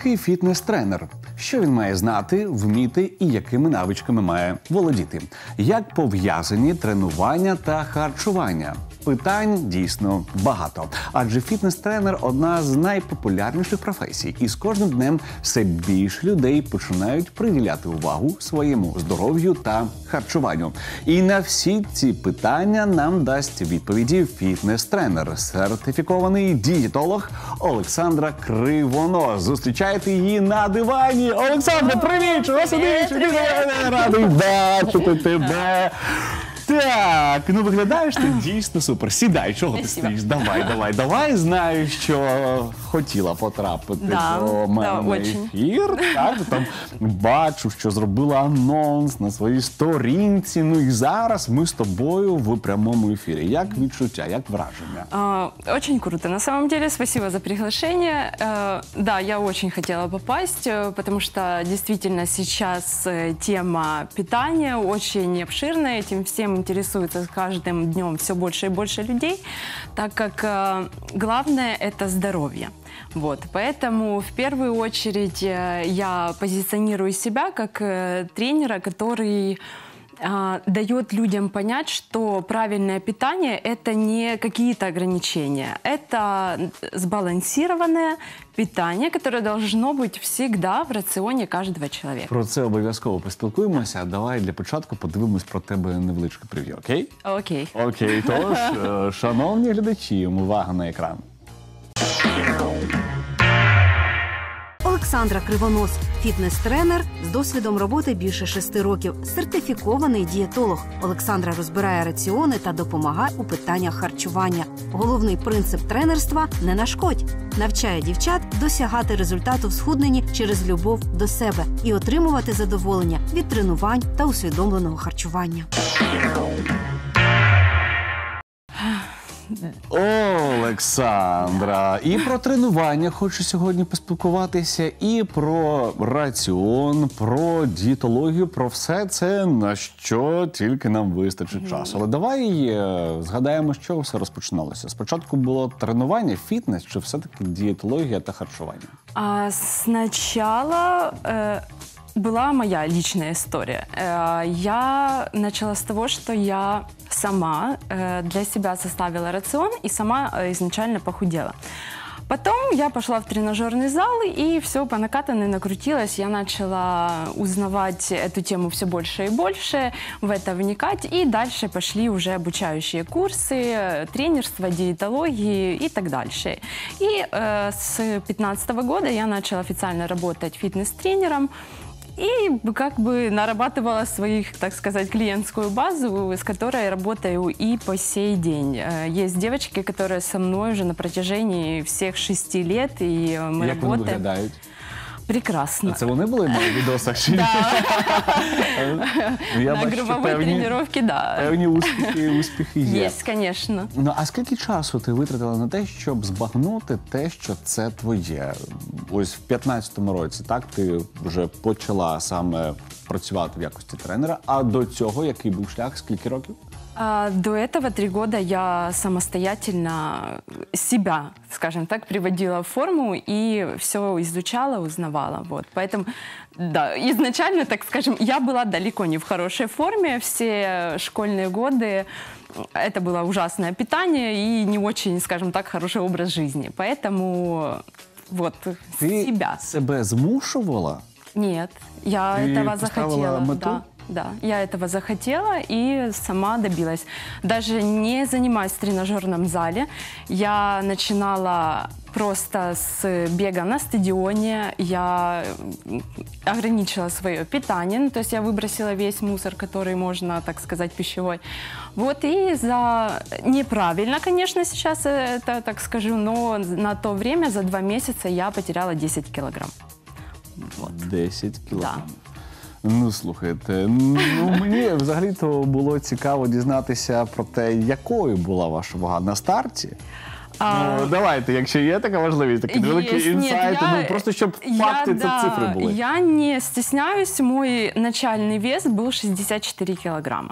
Такий фітнес-тренер? Що він має знати, вміти і якими навичками має володіти? Як пов'язані тренування та харчування? Питань дійсно багато, адже фітнес-тренер одна з найпопулярніших професій, і з кожним днем все більше людей починають приділяти увагу своєму здоров'ю та харчуванню. І на всі ці питання нам дасть відповіді фітнес-тренер, сертифікований дієтолог Олександра Кривонос. Зустрічайте її на дивані. Олександра, привіт! Чого сидиш? Радий бачити тебе. Так, ну виглядаєш ти дійсно супер. Сідай, чого ти Спасибо. стоїш? Давай, давай, давай. Знаю, що хотіла потрапити Да, до мене да, на очень. ефір. Так, там бачу, що зробила анонс на своїй сторінці. Ну і зараз ми з тобою в прямому ефірі. Як відчуття, як враження? А, Очень круто. На самом деле, спасибо за приглашение. Э, Да, я очень хотела попасть, э, потому что действительно сейчас э, тема питания очень обширная. Этим всем интересуется с каждым днем все больше и больше людей, так как э, главное это здоровье. Вот, поэтому в первую очередь э, я позиционирую себя как э, тренера, который а, дает людям понять, что правильное питание это не какие-то ограничения, это сбалансированное питание, которое должно быть всегда в рационе каждого человека. Про це обов'язково поспілкуємося. Давай для початку подивимось про тебе невеличке прев'ю, окей? Окей. Окей, тож, е, шановні глядачі, увага на екран. Олександра Кривонос, фітнес-тренер з досвідом роботи більше шести років, сертифікований дієтолог. Олександра розбирає раціони та допомагає у питаннях харчування. Головний принцип тренерства не нашкодь. Навчає дівчат досягати результату в схудненні через любов до себе і отримувати задоволення від тренувань та усвідомленого харчування. Олександра, і про тренування хочу сьогодні поспілкуватися, і про раціон, про дієтологію, про все це на що тільки нам вистачить часу. Але давай е, згадаємо, з чого все розпочиналося. Спочатку було тренування, фітнес, чи все-таки дієтологія та харчування? А сначала э, была моя личная история. Э, я начала с того, что я сама э, для себя составила рацион и сама э, изначально похудела. Потом я пошла в тренажерный зал, и все по накатанной накрутилось. Я начала узнавать эту тему все больше и больше, в это вникать. И дальше пошли уже обучающие курсы, тренерство, диетологии и так дальше. И э, с 2015 года я начала официально работать фитнес-тренером. И как бы нарабатывала своих, так сказать, клиентскую базу, с которой я работаю и по сей день. Э, Есть девочки, которые со мной уже на протяжении всех шести лет, и э, мы Як вони работаем. виглядають? Прекрасно. Це вони були на відосах? Чи ні? Я на бачу, що певні, да. певні успіхи, успіхи є. звісно. конечно. Ну а скільки часу ти витратила на те, щоб збагнути те, що це твоє? Ось в 15-му році, так ти вже почала саме працювати в якості тренера. А до цього який був шлях? Скільки років? А, До этого три года я самостоятельно себя, скажем так, приводила в форму и все изучала, узнавала. Вот. Поэтому, да, изначально, так скажем, я была далеко не в хорошей форме. Все школьные годы это было ужасное питание и не очень, скажем так, хороший образ жизни. Поэтому вот Ти себя. себе змушувала? Нет, я Ты этого захотела. мету? Да, да, я этого захотела и сама добилась. Даже не занимаясь в тренажерном зале, я начинала просто с бега на стадионе. Я ограничила свое питание, ну, то есть я выбросила весь мусор, который можно, так сказать, пищевой. Вот и за неправильно, конечно, сейчас это так скажу, но на то время за два месяца я потеряла 10 килограмм. 10 кілограмів. Ну слухайте, ну мені взагалі-то було цікаво дізнатися про те, якою була ваша вага на старті. Ну, давайте, якщо є така можливість, такі невеликі Есть, інсайти, ну просто щоб факти да, та цифри були. Я не стесняюсь, мой начальный вес был 64 килограмма.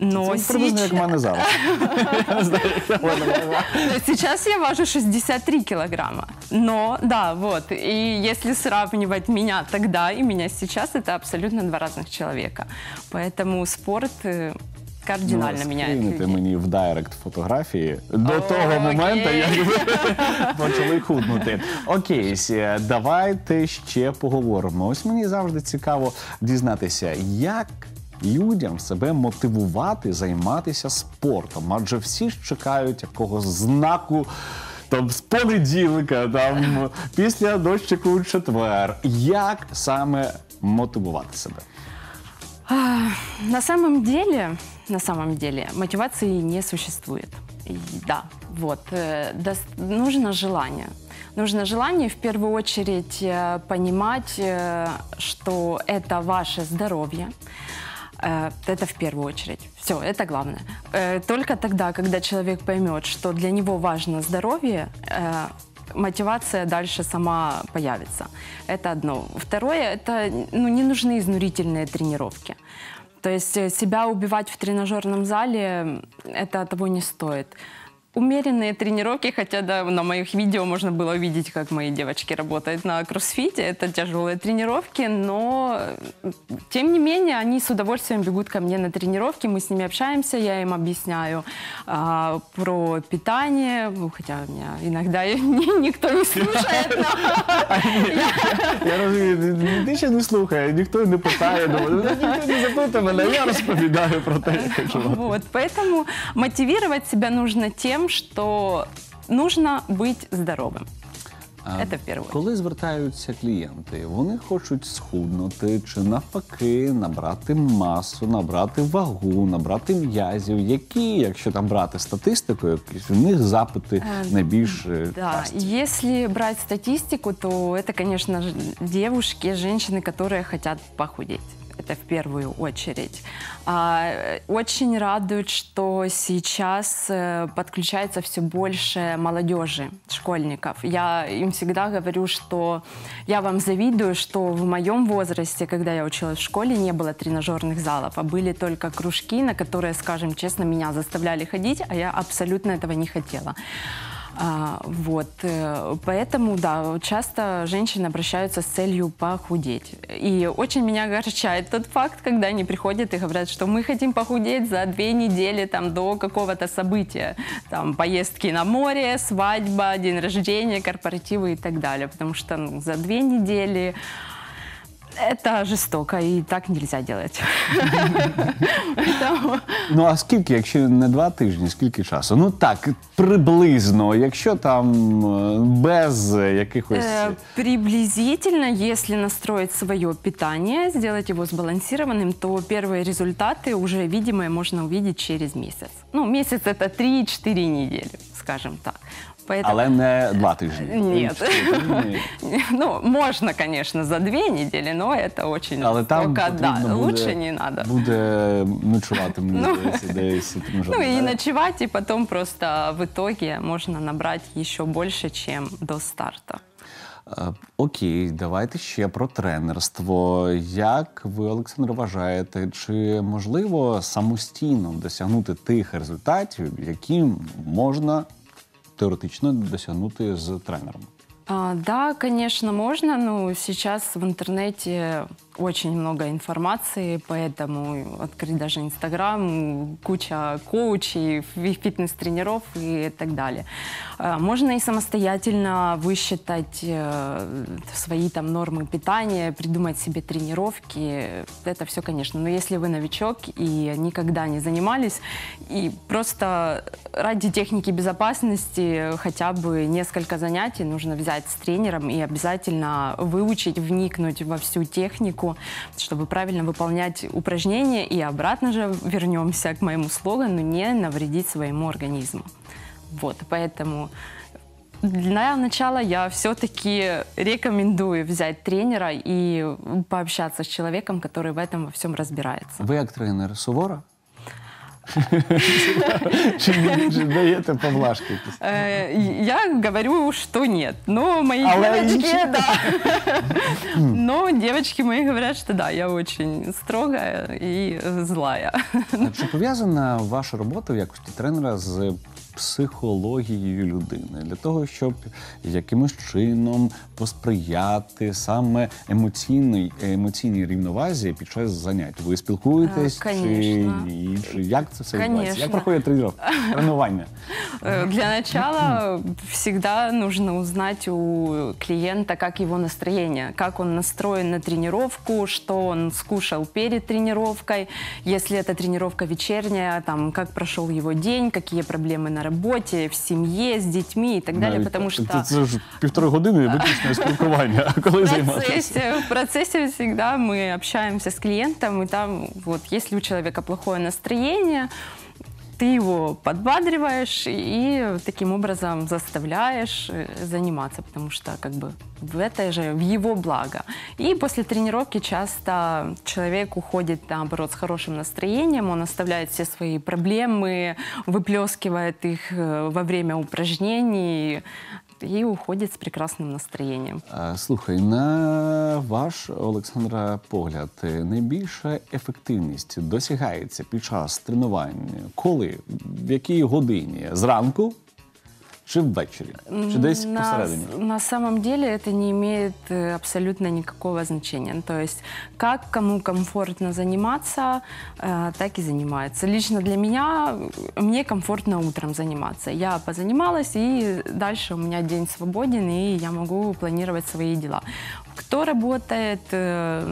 Но Це приблизно як в сейчас, мене зараз. Я не знаю, як в мене вага. сейчас я важу 63 килограмма. Но, да, вот. И если сравнивать меня тогда и меня сейчас, это абсолютно два разных человека. Поэтому спорт э, кардинально Ну, меняет скинете людей. мені в дайрект фотографії до О, того окей. моменту, як ви почали худнути. Окей, сі, давайте ще поговоримо. Ось мені завжди цікаво дізнатися, як. Людям себе мотивувати займатися спортом, адже всі ж чекають якогось знаку там з понеділка, там після дощику у четвер. Як саме мотивувати себе? На самом деле, на самом деле, мотивации не существует. И да, вот, э, дос- нужно желание. Нужно желание в первую очередь э, понимать, э, что это ваше здоровье. Э, Это в первую очередь. Все, это главное. Э, Только тогда, когда человек поймет, что для него важно здоровье, э, мотивация дальше сама появится. Это одно. Второе, это ну, не нужны изнурительные тренировки. То есть э, себя убивать в тренажерном зале, это того не стоит. Умеренные тренировки, хотя да, на моих видео можно было увидеть, как мои девочки работают на кроссфите. Это тяжелые тренировки, но э, тем не менее они с удовольствием бегут ко мне на тренировки, мы с ними общаемся, я им объясняю а, про питание, ну, хотя меня иногда ни- никто не слушает, но Я розумію, ні- ти ще не слухає, ніхто не питає, думаю, «Ну, ніхто не запитує мене, я розповідаю про те, як хочу. Вот, поэтому мотивировать себя нужно тем, что нужно быть здоровым. Это в первую очередь. Коли звертаються клієнти, вони хочуть схуднути чи навпаки набрати масу, набрати вагу, набрати м'язів. Які, якщо там брати статистику, якісь у них запити найбільш е, Да, часті? если брать статистику, то это, конечно, ж- девушки, женщины, которые хотят похудеть. Это в первую очередь. А, очень радует, что сейчас э, подключается все больше молодежи, школьников. Я им всегда говорю, что я вам завидую, что в моем возрасте, когда я училась в школе, не было тренажерных залов, а были только кружки, на которые, скажем честно, меня заставляли ходить, а я абсолютно этого не хотела. А, вот, э, поэтому, да, часто женщины обращаются с целью похудеть. И очень меня огорчает тот факт, когда они приходят и говорят, что мы хотим похудеть за две недели там, до какого-то события, там, поездки на море, свадьба, день рождения, корпоративы и так далее. Потому что ну, за две недели это жестоко, и так нельзя делать. Поэтому- Ну а скільки, якщо не два тижні, скільки часу? Ну так, приблизно, якщо там е, без якихось. Э, Приблизительно, если настроить свое питание, сделать его сбалансированным, то первые результаты уже видимые можно увидеть через месяц. Ну, месяц это 3-4 недели, скажем так. Поэтому, Але не два тижні. Ні. Ну, можно, конечно, за две недели, но это очень Але там да, буде, лучше не надо. буде ночувати, мені Ну. здається, десь. Ну и ночевать, и потом просто в итоге можно набрать еще больше, чем до старта. Е, Окей, давайте ще про тренерство. Як ви, Олександр, вважаєте, чи можливо самостійно досягнути тих результатів, які можна теоретично досягнути з тренером? А, да, конечно, можно, но сейчас в интернете очень много информации, поэтому открыть даже Инстаграм, куча коучей, фи- фитнес-тренеров и так далее. А, Можно и самостоятельно высчитать э, свои там нормы питания, придумать себе тренировки. Это все, конечно. Но если вы новичок и никогда не занимались, и просто ради техники безопасности хотя бы несколько занятий нужно взять с тренером и обязательно выучить, вникнуть во всю технику, чтобы правильно выполнять упражнения. И обратно же вернемся к моему слогану «не навредить своему организму». Вот, поэтому для начала я все-таки рекомендую взять тренера и пообщаться с человеком, который в этом во всем разбирается. Ви як тренер сувора? Чи, ні? даєте поблажки? Э, Я говорю, что нет. Но мои девочки, да. Но девочки мои говорят, что да, я очень строгая и злая. Чи пов'язана ваша робота в якості тренера з психологією людини для того, щоб якимось чином посприяти саме емоційній емоційній рівновазі під час занять? Ви спілкуєтесь Е, чи конечно. ні? Чи як це все відбувається? Як Конечно. проходить тренування? тренування? Э, Для начала всегда нужно узнать у клиента, как его настроение, как он настроен на тренировку, что он скушал перед тренировкой, если это тренировка вечерняя, там, как прошел его день, какие проблемы на работе, в семье, с детьми и так далее, Навіть потому так. что... це, це ж півтори години виключне спілкування. А коли В займатися? процессе, в процессе всегда мы общаемся с клиентом, и там вот, если у человека плохое настроение, ты его подбадриваешь и таким образом заставляешь э, заниматься, потому что как бы в это же в его благо. И после тренировки часто человек уходит, наоборот, с хорошим настроением, он оставляет все свои проблемы, выплескивает их э, во время упражнений и уходит с прекрасным настроением. Слухай, на ваш Олександра погляд, е, найбільша ефективність досягається під час тренувань, коли, в якій годині? Зранку чи ввечері? Чи десь на, посередині? на самом деле это не имеет э, абсолютно никакого значения. То есть как кому комфортно заниматься, э, так и занимается. Лично для меня, э, мне комфортно утром заниматься. Я позанималась, и дальше у меня день свободен, и я могу планировать свои дела. Кто работает,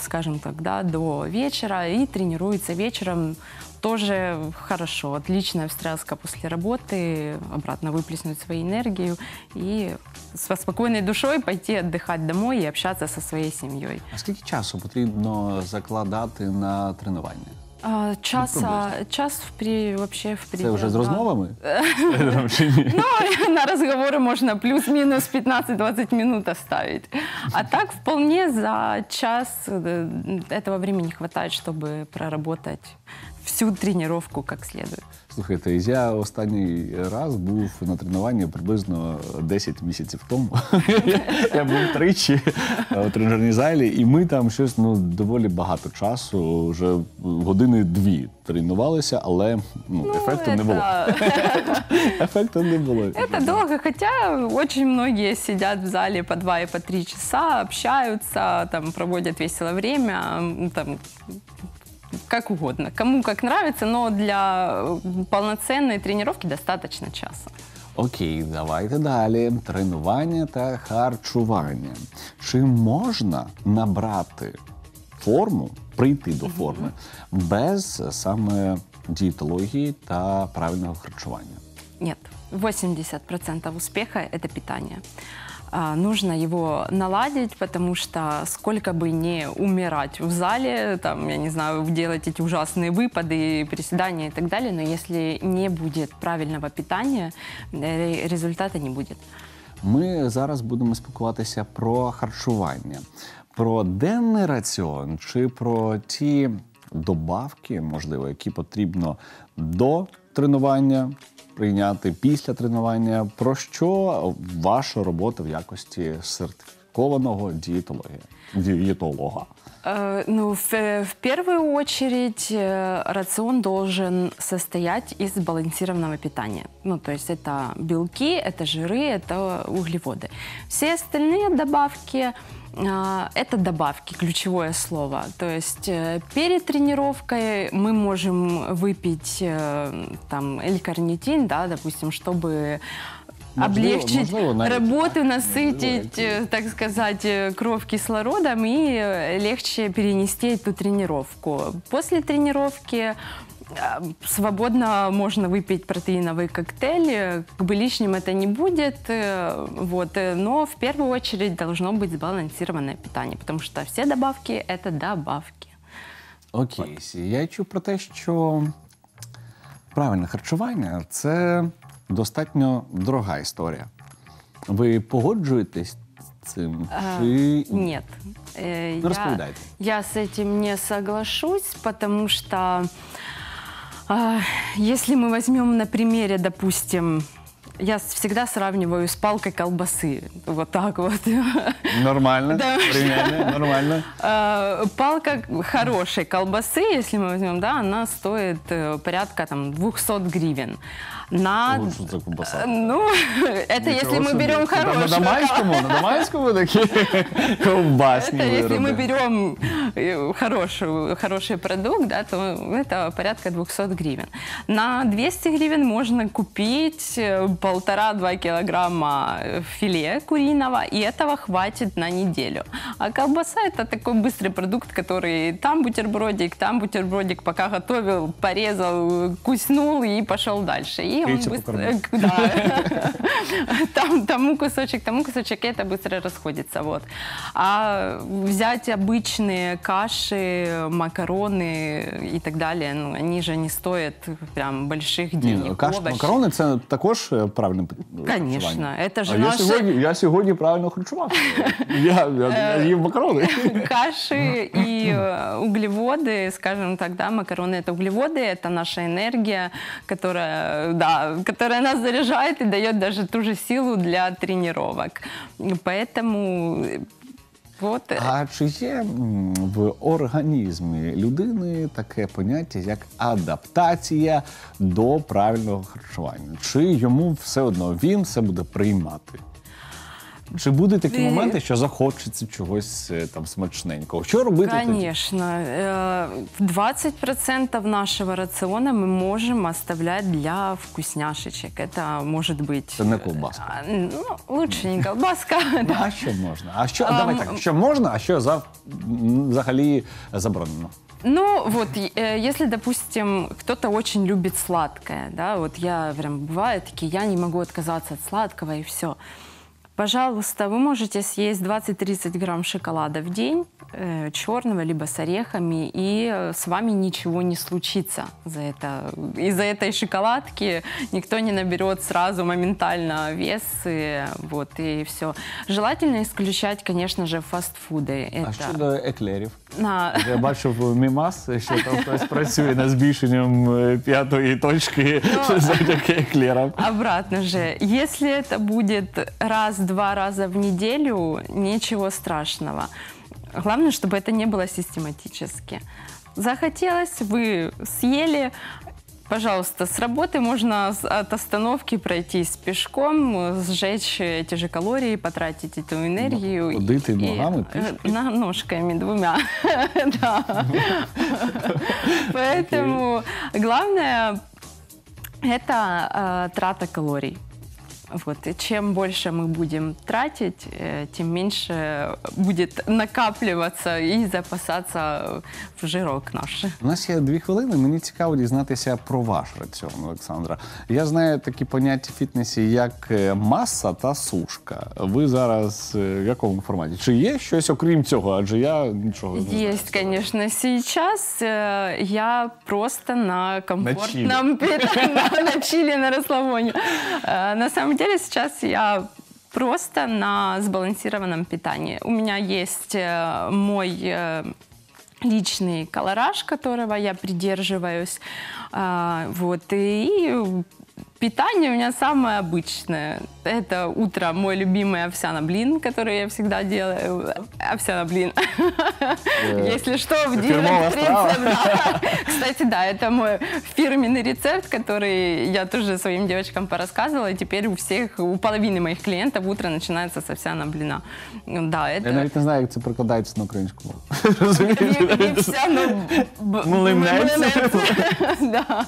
скажем так, да, до вечера и тренируется вечером, тоже хорошо. Отличная встряска после работы, обратно выплеснуть свою энергию и со спокойной душой пойти отдыхать домой и общаться со своей семьей. А скільки часу потрібно закладати на тренування? А, часа, час в при, вообще в Це пределах, вже з да. розмовами? Чи ні? Ну, на разговоры можно плюс-минус 15-20 минут оставить. А так вполне за час э, этого времени хватает, чтобы проработать всю тренировку как следует. Слухайте, я останній раз був на тренуванні приблизно 10 місяців тому. я був тричі у тренажерній залі, і ми там щось ну доволі багато часу, вже години-дві тренувалися, але ну, ефекту не було. Ефекту не було. Это долго, хотя очень многие сидят в зале по два и по три часа, общаются, там проводят весело время, там как угодно, кому как нравится, но для э, полноценной тренировки достаточно часа. Окей, давайте далі. Тренування та харчування. Чи можна набрати форму, прийти до форми без саме дієтології та правильного харчування? Нет, 80% успеха – это питание А, Нужно его наладить, потому что сколько бы не умирать в зале, там, я не знаю, делать эти ужасные выпады, приседания и так далее, но если не будет правильного питания, э, результата не будет. Ми зараз будемо спілкуватися про харчування, про денний раціон чи про ті добавки, можливо, які потрібно до тренування прийняти після тренування. Про що ваша робота в якості сертифікованого дієтологія? Дієтолога. Э, Ну, в, в первую очередь э, рацион должен состоять из сбалансированного питания. Ну, то есть это белки, это жиры, это углеводы. Все остальные добавки а, это добавки, ключевое слово. То есть э, перед тренировкой мы можем выпить э, там L-карнитин, да, допустим, чтобы Можливо, облегчить можливо, навіть. работу, Можливо, насытить, это- э, так сказать, э, кровь кислородом и э, легче перенести эту тренировку. После тренировки э, свободно можно выпить протеиновый коктейль, э, как бы лишним это не будет, э, вот, э, но в первую очередь должно быть сбалансированное питание, потому что все добавки – это добавки. Окей, я чув про те, що правильне харчування це достатньо дорога історія. Ви погоджуєтесь з цим? А, Чи Нет. Э, Ну, рассказывайте. я, я с этим не соглашусь, потому что А, Если мы возьмем на примере, допустим, я с- всегда сравниваю с палкой колбасы. Вот так вот. Нормально. Да. Порівняння, нормально. А, Палка хорошей колбасы, если мы возьмем, да, она стоит э, порядка там 200 гривен. На... Ой, що це ковбаса? Ну, это если Нічого мы собі. берем Це там хорошую. На Дамайському, на Дамайському такі ковбасні Это если мы вироби. берем э, хорошую, хороший продукт, да, то это порядка 200 гривен. На 200 гривен можно купить э, полтора-два килограмма э, филе куриного, и этого хватит на неделю. А колбаса это такой быстрый продукт, который там бутербродик, там бутербродик, пока готовил, порезал, куснул и пошел дальше. И он Яйца быстро, покормил. да. Там, тому кусочек, тому кусочек, и это быстро расходится. Вот. А взять обычные каши, макароны и так далее, ну, они же не стоят прям больших Ні, денег. ну, каш, Овощи. макарони це також е, правильне пи- Конечно, харчування. это же а я наше- сьогодні, я сьогодні правильно харчувався. Я, я, я їв макарони. Каши и э, углеводы, скажем так, да, макароны это углеводы, это наша энергия, которая, да, которая нас заряжает и дает даже ту же силу для тренировок. Поэтому э, вот э, А чи є м, в організмі людини таке поняття, як адаптація до правильного харчування? Чи йому все одно він це буде приймати? Чи буде такі Е, моменти, що захочеться чогось е, там смачненького? Що робити тоді? Конечно. Э, 20% нашего рациона мы можем оставлять для вкусняшечек. Это может быть... Это не колбаска. а, Ну, лучше не колбаска. Ну, а що можна? А що Ам, давай так, що можна, а що за м, взагалі заборонено? Ну, вот, э, если, допустим, кто-то очень любит сладкое, да, вот я прям бывает такие, я не могу отказаться от сладкого и все. Пожалуйста, вы можете съесть 20-30 грамм шоколада в день, э, черного, либо с орехами, и э, с вами ничего не случится за это. Из-за этой шоколадки никто не наберет сразу моментально вес, и, вот, и все. Желательно исключать, конечно же, фастфуды. А Это... щодо еклерів? На- Я бачив мімас, що там хтось працює над збільшенням е, п'ятої точки Ну, завдяки еклерам. Обратно же, если это будет раз-два раза в неделю, ничего страшного. Главное, чтобы это не было систематически. Захотелось, вы съели, пожалуйста, с работы можно от остановки пройтись пешком, сжечь эти же калории, потратить эту энергию. ходити И- ногами, э, на- Ножками двумя. Да. Поэтому главное это э, трата калорий. Вот. И чем больше мы будем тратить, э, тем меньше будет накапливаться и запасаться в жирок наш. У нас є дві хвилини. Мені цікаво дізнатися про ваш раціон, Олександра. Я знаю такі поняття в фітнесі, як е, маса та сушка. Ви зараз е, в якому форматі? Чи є щось окрім цього? Адже я нічого не знаю. Есть, конечно, сейчас э, я просто на комфортном питании, на, на чили, на расслабоне. Э, на самом деле сейчас я просто на сбалансированном питании. У меня есть э, мой э, личный колораж, которого я придерживаюсь. А, вот, и питание у меня самое обычное. Это утро мой любимый овсяно-блин, который я всегда делаю. Овсяно-блин. Если что, в фирмовая страва. 9.30. да. Кстати, да, это мой фирменный рецепт, который я тоже своим девочкам порассказывала. И теперь у всех, у половины моих клиентов утро начинается с овсяна-блина. Да, это... Я навіть не знаю, як це прикладається на українську мову. Вівсяно б- Млинець. млинець. Да.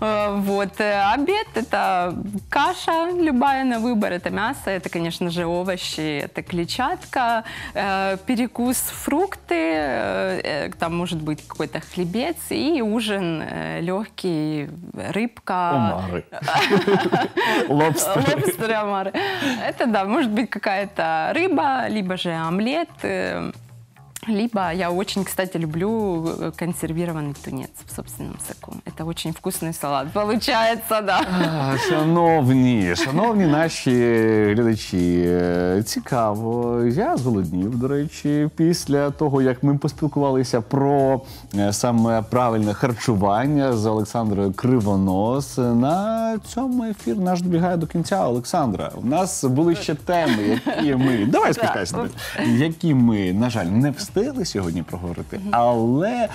Э, Вот. э, Обед – это каша любая на выбор. Это мясо, это, конечно же, овощи, это клетчатка, э, перекус фрукты, э, э, там может быть какой-то хлебец и ужин легкий, рыбка. Омари. Лобстер. Лобстеры, омары. Это да, может быть какая-то рыба, либо же омлет. э, Либо я очень, кстати, люблю э, консервированный тунец в собственном соку. Это очень вкусный салат получается, да. А, Шановні, шановні наші глядачі, е, цікаво. Я зголоднів, до речі, після того, як ми поспілкувалися про е, саме правильне харчування з Олександрою Кривонос. На цьому ефір наш добігає до кінця. Олександра, у нас були ще теми, які ми давай спускайся, які ми, на жаль, не встигли сьогодні проговорити, але.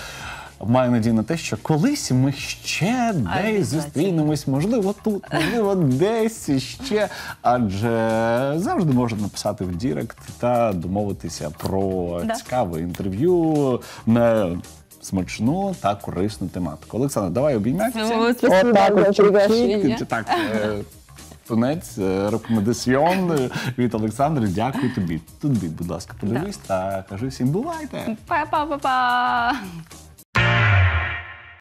Маю надію на те, що колись ми ще десь зустрінемось, можливо, тут, можливо, десь ще. Адже завжди можна написати в Direct та домовитися про Да. цікаве інтерв'ю на смачну та корисну тематику. Олександр, давай обіймемося. Ну, спасибо за приглашение. Так, е, тунець, е, рекомендаціон від Олександра. Дякую тобі. Тобі, будь ласка, подивись та кажи всім бувайте. Па-па-па-па!